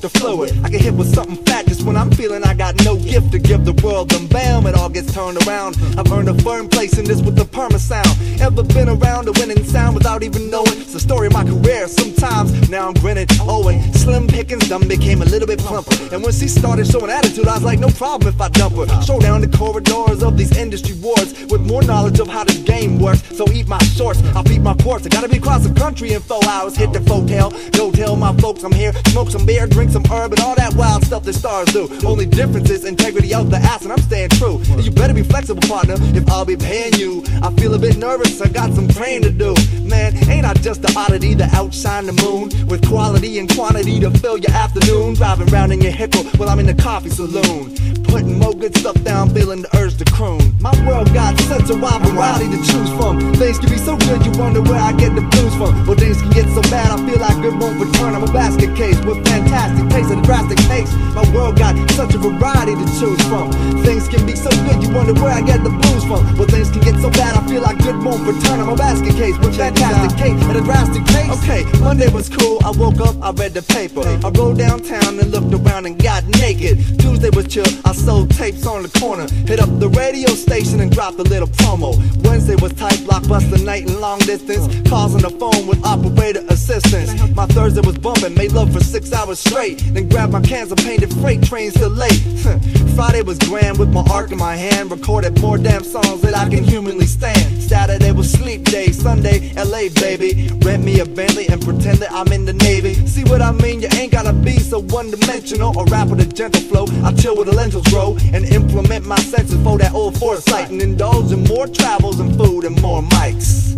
the fluid. I get hit with something fat just when I'm feeling I got no gift to give the world. Then bam, it all gets turned around. I've earned a firm place in this with the perma sound. Ever been around a winning sound without even knowing? It's the story of my career sometimes. Now I'm grinning, owing. Slim pickings dumb became a little bit plumper. And when she started showing attitude, I was like, no problem if I dump her. Show down the corridors of these industry wars with more knowledge of how this game works. So eat my shorts, I'll beat my ports. I gotta be across the country in four hours. Hit the hotel, go tell my folks I'm here. Smoke some beer, drink some herb, and all that wild stuff that stars do. Only difference is integrity out the ass, and I'm staying true. And you better be flexible, partner, if I'll be paying you. I feel a bit nervous, I got some praying to do. Man, ain't I just the oddity that outshine the moon? With quality and quantity to fill your afternoon. Driving round in your hickle while I'm in the coffee saloon. Putting more good stuff down, feeling the urge to croon. My world got such a wide variety to choose from. Things can be so good, you wonder where I get the blues from. But things can get so bad, I feel like good won't return. I'm a basket case with fantastic taste and a drastic taste. My world got such a variety to choose from. Things can be so good, you wonder where I get the blues from. But things can get so bad, I feel like good won't return. I'm a basket case with fantastic taste and a drastic taste. Okay, Monday was cool. I woke up, I read the paper. I rode downtown and looked around and got naked. Tuesday was chill. I sold tapes on the corner. Hit up the radio station and dropped a little promo. Wednesday was tight, blockbuster night and long distance. Calls on the phone with operator assistance. My Thursday was bumping, made love for six hours straight. Then grabbed my cans of painted freight trains till late. Friday was grand with my arc in my hand. Recorded more damn songs that I can humanly stand. Saturday was sleep day. Sunday, LA baby. Rent me a Bentley and pretend that I'm in the Navy. See what I mean? You ain't gotta be so one dimensional or rap with a gentle flow. I chill with the lentils grow and implement my senses for that old foresight and indulge in more travels and food and more mics.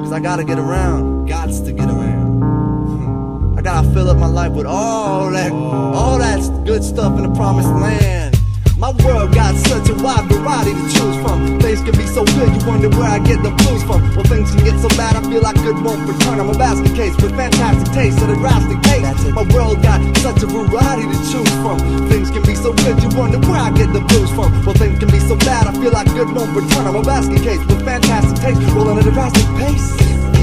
Cause I gotta get around, gots to get around. I gotta fill up my life with all that, all that good stuff in the promised land. My world got such a wide variety to choose from. Things can be so good, you wonder where I get the blues from. Well, things can get so bad, I feel like good won't return. I'm a basket case with fantastic taste and a drastic taste. My world got such a variety to choose from. Things can be so good, you wonder where I get the blues from. Well, things can be so bad, I feel like good won't return. I'm a basket case with fantastic taste, rolling at a drastic pace.